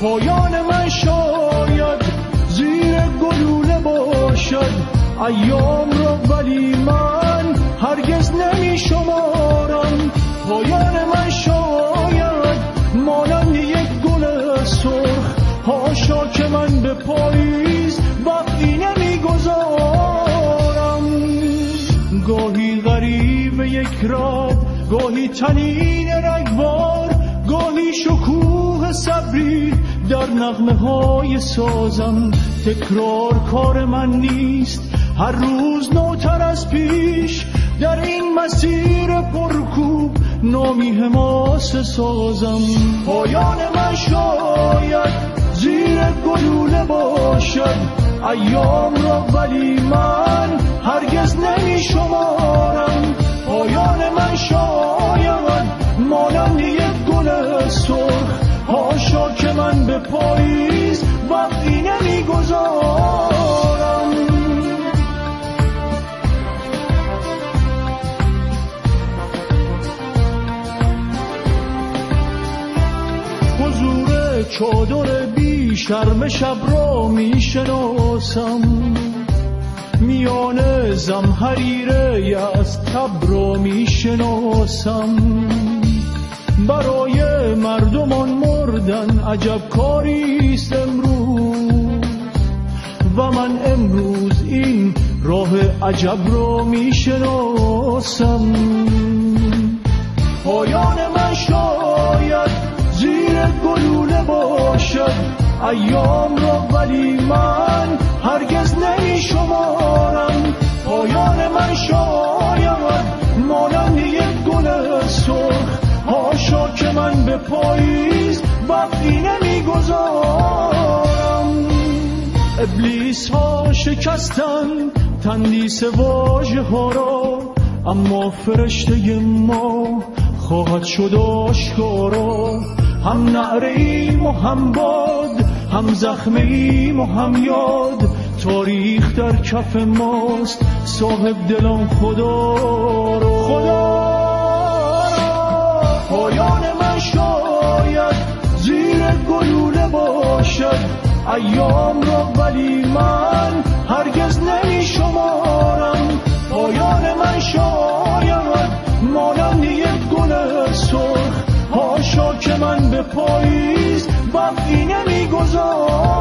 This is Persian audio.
پایان من شاید زیر گلوله باشد. ایام را ولی من هرگز نمی شمارم. پایان من شاید مانند یک گل سرخ. هاشا که من به پاییز وقتی نمی‌گذارم گاهی غریب یک راد گاهی تنین رگبار گاهی شکوه در نغمه های سازم تکرار کار من نیست. هر روز نوتر از پیش در این مسیر پرکوب نامی حماس سازم. پایان من شاید زیر گلوله باشد. ایام را ولی من هرگز نمی شمارم پایان من شاید مانند یک گل سرخ پاییز وقتی نمی‌گذارم. حضور چادر بی شرم شب را می‌شناسم. میان زمحریره از تب را می‌شناسم. برای مردمان مردن عجب کاریست امروز. و من امروز این راه عجب را می‌شناسم. پایان من شاید زیر گلوله باشد. ایام را ولی من هرگز نمی پاییز وقتی نمی‌گذارم. ابلیس ها شکستن تندیس واژه ها را اما فرشته ما خواهد شد آشکارا هم نعره ایم و هم باد هم زخمه ایم و هم یاد. تاریخ در کف ماست صاحب دلان خدا. گلوله باشد ایام را ولی من هرگز نمی شمارم پایان من شاید مانند یک گل سرخ. هاشا که من به پاییز وقتی نمی‌گذارم